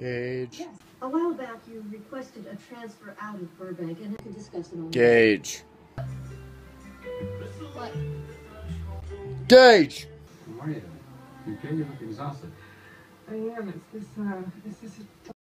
Gage. Yes. A while back, you requested a transfer out of Burbank, and I could discuss it on. Gage. What? Gage! How are you? You okay? You look exhausted. I am. It's this, uh, it's this